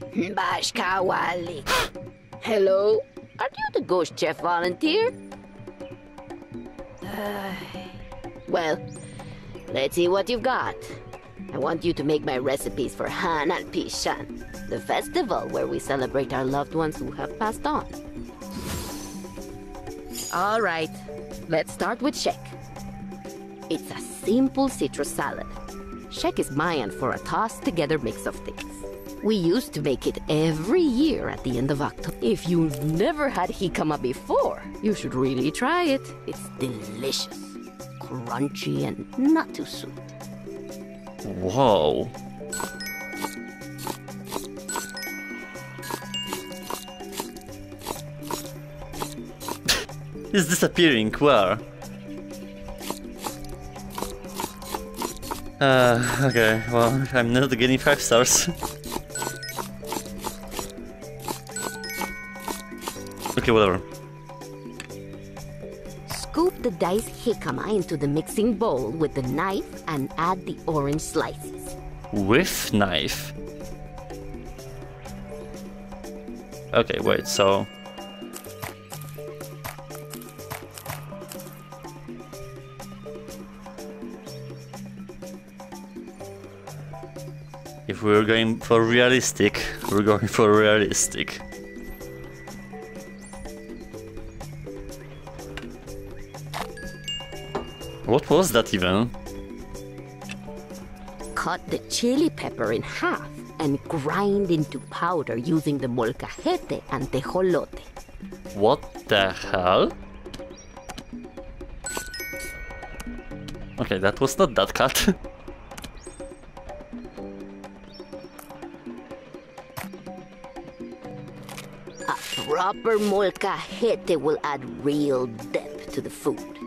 Bashkawali. Hello? Are you the ghost chef volunteer? Uh, well, let's see what you've got. I want you to make my recipes for Hanal Pixán, the festival where we celebrate our loved ones who have passed on. All right, let's start with Xec. It's a simple citrus salad. Xec is Mayan for a tossed together mix of things. We used to make it every year at the end of October. If you've never had jicama before, you should really try it. It's delicious, crunchy, and not too sweet. Whoa. It's disappearing. Where? Uh, okay, well, I'm not getting 5 stars. okay, whatever. Scoop the diced jicama into the mixing bowl with the knife and add the orange slices. With knife. Okay, wait, so... If we're going for realistic, we're going for realistic. What was that even? Cut the chili pepper in half and grind into powder using the molcajete and tejolote. What the hell? Okay, that was not that cut. A proper molcajete will add real depth to the food.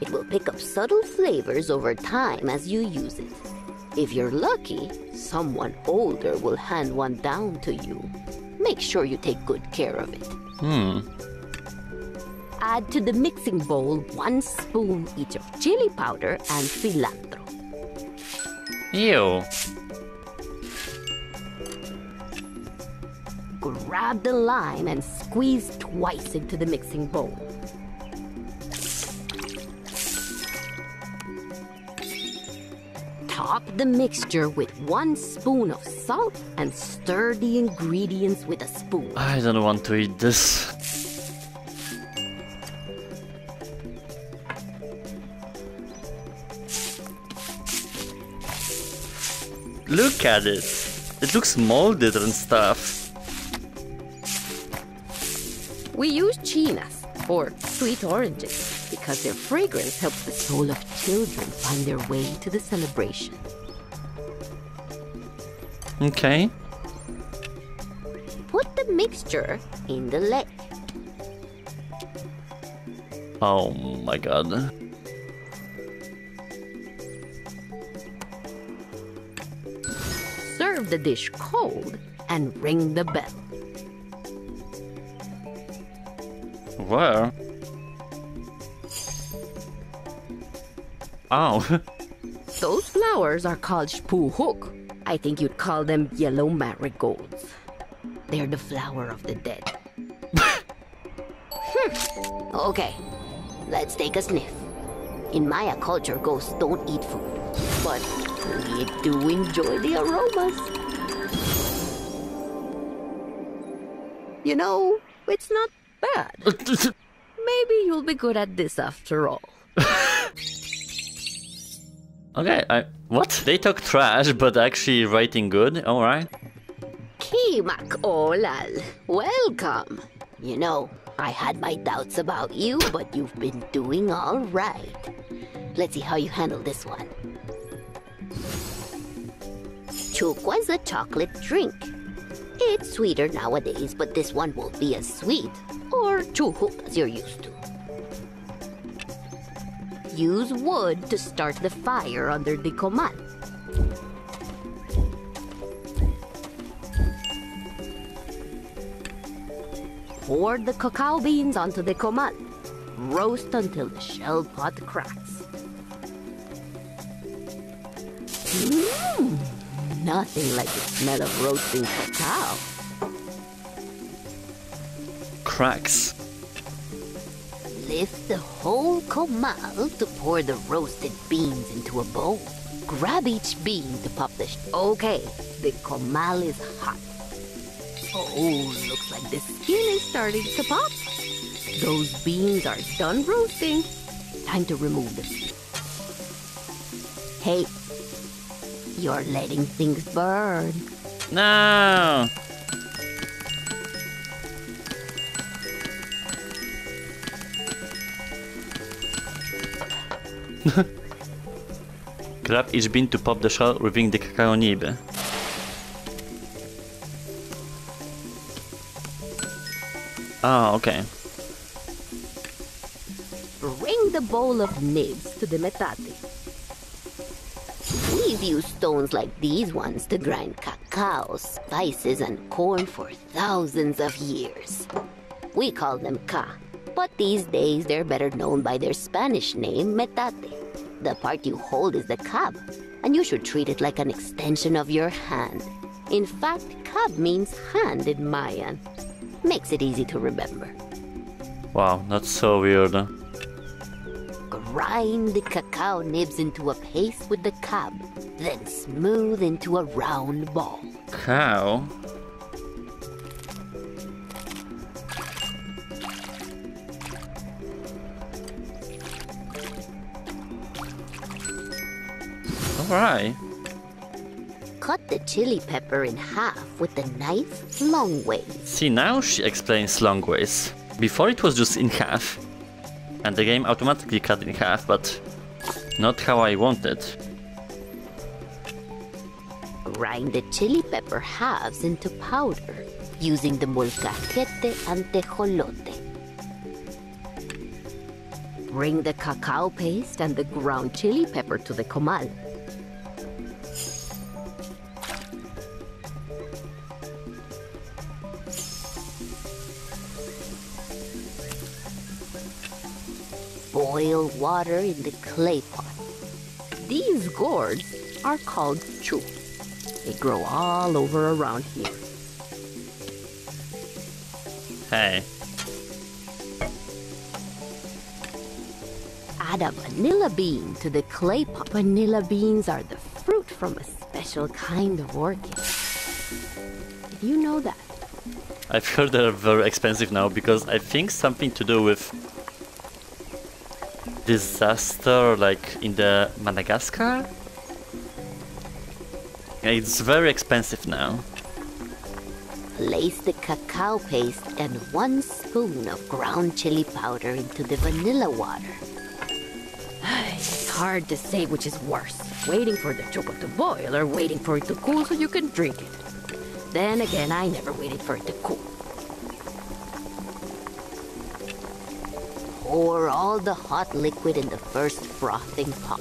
It will pick up subtle flavors over time as you use it. If you're lucky, someone older will hand one down to you. Make sure you take good care of it. hmm. Add to the mixing bowl one spoon each of chili powder and cilantro. Ew. Grab the lime and squeeze twice into the mixing bowl. Top the mixture with one spoon of salt and stir the ingredients with a spoon. I don't want to eat this. Look at it. It looks molded and stuff. We use chinas, or sweet oranges, because their fragrance helps the soul of children find their way to the celebration. Okay. Put the mixture in the lake. Oh my god. Serve the dish cold and ring the bell. Where? Oh. Those flowers are called spuhuk. I think you'd call them yellow marigolds. They're the flower of the dead. Hmm. Okay, let's take a sniff. In Maya culture, ghosts don't eat food, but we do enjoy the aromas. You know, it's not bad. Maybe you'll be good at this after all. okay, I what? They talk trash, but actually writing good. All right. Kimak Olal, welcome. You know, I had my doubts about you, but you've been doing all right. Let's see how you handle this one. Chukwa is a chocolate drink. It's sweeter nowadays, but this one won't be as sweet, or chuhuk as you're used to. Use wood to start the fire under the comal. Pour the cacao beans onto the comal. Roast until the shell pot cracks. Mmm. nothing like the smell of roasting cacao. Cracks. Lift the whole comal to pour the roasted beans into a bowl. Grab each bean to pop the. Okay, the comal is hot. Oh, looks like the skin is starting to pop. Those beans are done roasting. Time to remove them. Hey, you're letting things burn. No. Grab each bean to pop the shell, revealing the cacao nib. Ah, okay. Bring the bowl of nibs to the metate. We've used stones like these ones to grind cacao, spices, and corn for thousands of years. We call them ca, but these days they're better known by their Spanish name, metate. The part you hold is the cab, and you should treat it like an extension of your hand. In fact, cab means hand in Mayan. Makes it easy to remember. Wow, that's so weird. Huh? Grind the cacao nibs into a paste with the cab, then smooth into a round ball. Cow? Cut the chili pepper in half with the knife long ways. See, now she explains long ways. Before it was just in half. And the game automatically cut in half, but not how I wanted. Grind the chili pepper halves into powder using the molcajete and tejolote. Bring the cacao paste and the ground chili pepper to the comal. Boil water in the clay pot. These gourds are called chu. They grow all over around here. Hey. Add a vanilla bean to the clay pot. Vanilla beans are the fruit from a special kind of orchid. Did you know that? I've heard they're very expensive now because I think something to do with disaster like in the Madagascar. It's very expensive now. Place the cacao paste and one spoon of ground chili powder into the vanilla water. It's hard to say which is worse, waiting for the choco to boil or waiting for it to cool so you can drink it. Then again, I never waited for it to cool. Pour all the hot liquid in the first frothing pot.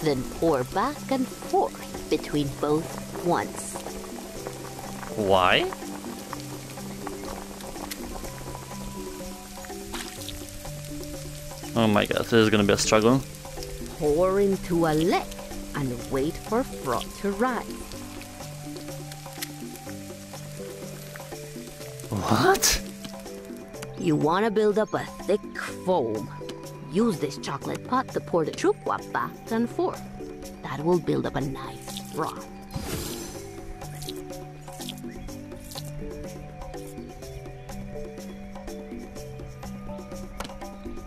Then pour back and forth between both once. Why? Oh my god, this is gonna be a struggle. Pour into a lick and wait for froth to rise. What? You want to build up a thick foam. Use this chocolate pot to pour the chukwa back and forth. That will build up a nice froth.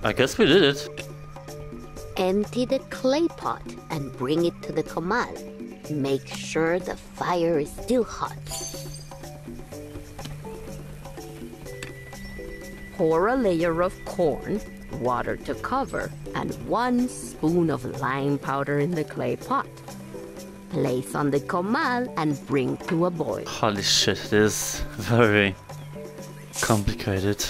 I guess we did it. Empty the clay pot and bring it to the comal. Make sure the fire is still hot. Pour a layer of corn, water to cover, and one spoon of lime powder in the clay pot. Place on the comal and bring to a boil. Holy shit, it is very complicated.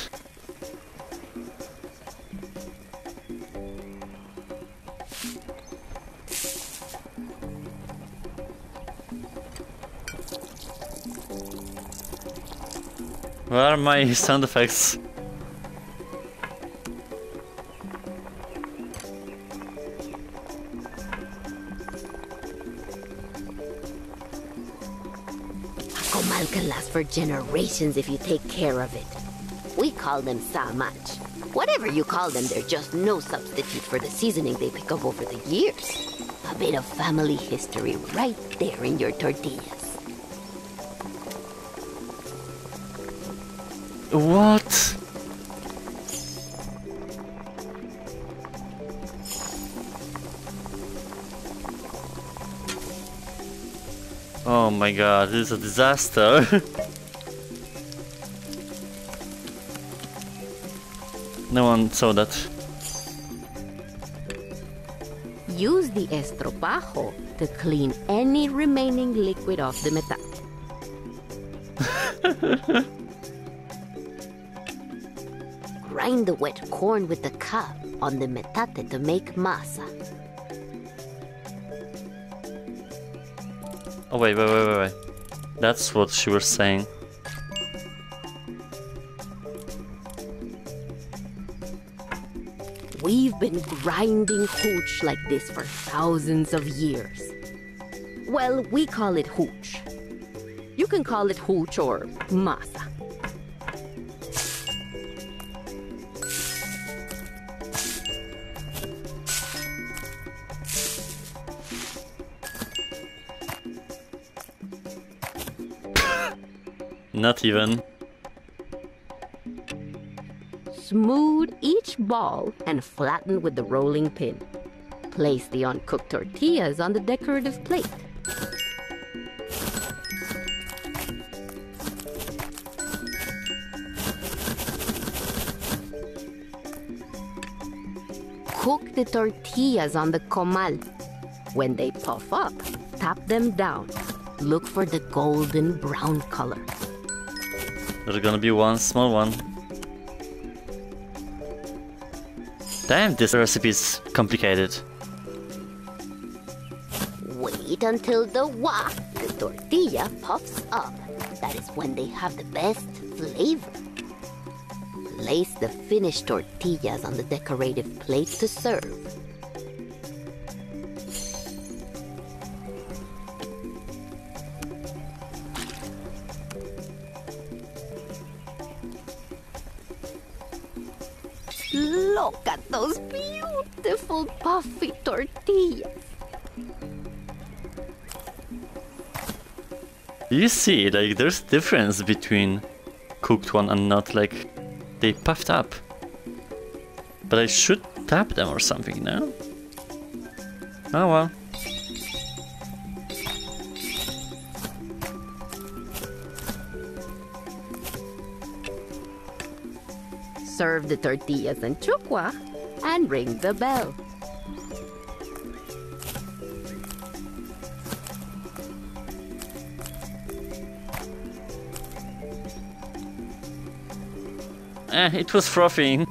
Where are my sound effects? For generations if you take care of it. We call them samach. Whatever you call them, they're just no substitute for the seasoning they pick up over the years. A bit of family history right there in your tortillas. What? Oh my god, this is a disaster. no one saw that. Use the estropajo to clean any remaining liquid off the metate. Grind the wet corn with the cab on the metate to make masa. Oh wait, wait, wait, wait, wait. That's what she was saying. We've been grinding hooch like this for thousands of years. Well, we call it hooch. You can call it hooch or masa. Not even. Smooth each ball and flatten with the rolling pin. Place the uncooked tortillas on the decorative plate. Cook the tortillas on the comal. When they puff up, tap them down. Look for the golden brown color. There's gonna be one small one. Damn, this recipe is complicated. Wait until the wok, the tortilla puffs up. That is when they have the best flavor. Place the finished tortillas on the decorative plate to serve. Look at those beautiful puffy tortillas. You see, like, there's difference between cooked one and not, like, they puffed up. But I should tap them or something, no? Oh well. Serve the tortillas and chukwa and ring the bell. Eh, it was frothing.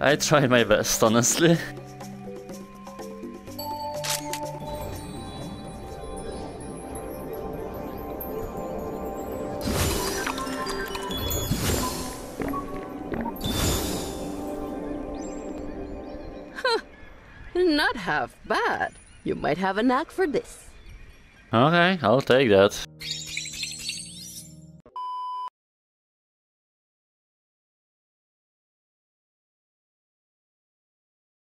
I tried my best, honestly. Not half bad. You might have a knack for this. Okay, I'll take that.